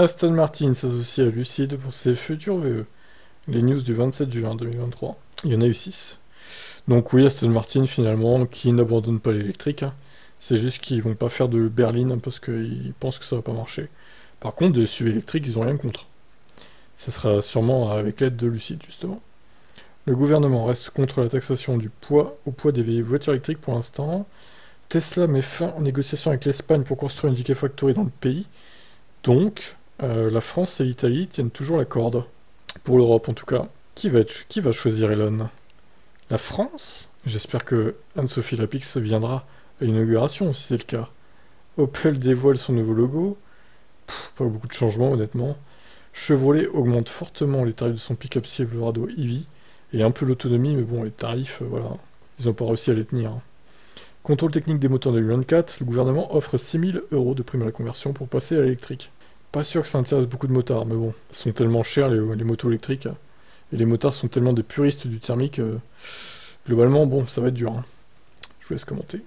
Aston Martin s'associe à Lucid pour ses futurs VE. Les news du 27 juin 2023. Il y en a eu 6. Donc oui, Aston Martin finalement, qui n'abandonne pas l'électrique. Hein. C'est juste qu'ils vont pas faire de berline parce qu'ils pensent que ça va pas marcher. Par contre, des SUV électriques, ils ont rien contre. Ce sera sûrement avec l'aide de Lucid, justement. Le gouvernement reste contre la taxation du poids au poids des voitures électriques pour l'instant. Tesla met fin aux négociations avec l'Espagne pour construire une Gigafactory dans le pays. Donc, euh, la France et l'Italie tiennent toujours la corde. Pour l'Europe, en tout cas. Qui va, choisir Elon? La France? J'espère que Anne-Sophie Lapix viendra à l'inauguration, si c'est le cas. Opel dévoile son nouveau logo. pas beaucoup de changements, honnêtement. Chevrolet augmente fortement les tarifs de son pick-up Silverado EV et un peu l'autonomie, mais bon, les tarifs, euh, voilà, ils n'ont pas réussi à les tenir. Hein. Contrôle technique des moteurs de 2024, le gouvernement offre 6000 euros de prime à la conversion pour passer à l'électrique. Pas sûr que ça intéresse beaucoup de motards, mais bon, ils sont tellement chers les, motos électriques, et les motards sont tellement des puristes du thermique, globalement, bon, ça va être dur. Hein. Je vous laisse commenter.